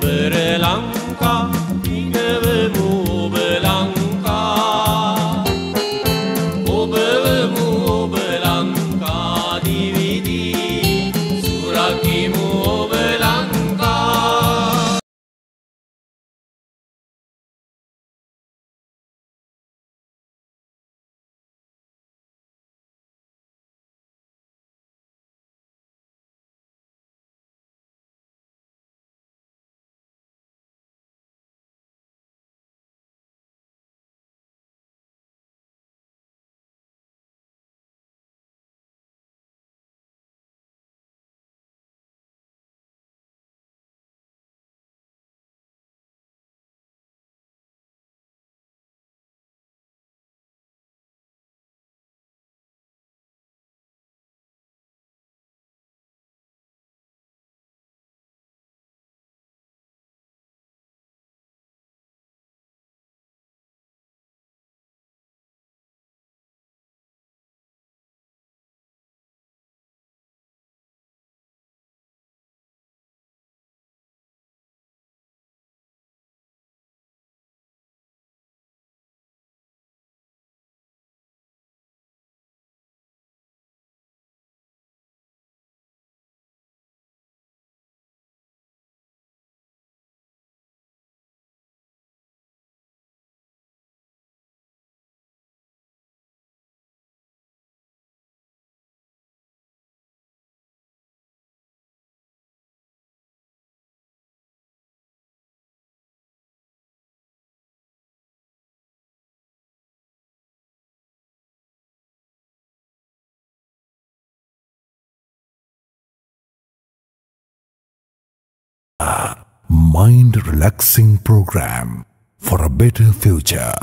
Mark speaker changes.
Speaker 1: Lumberland
Speaker 2: mind relaxing program for a better future.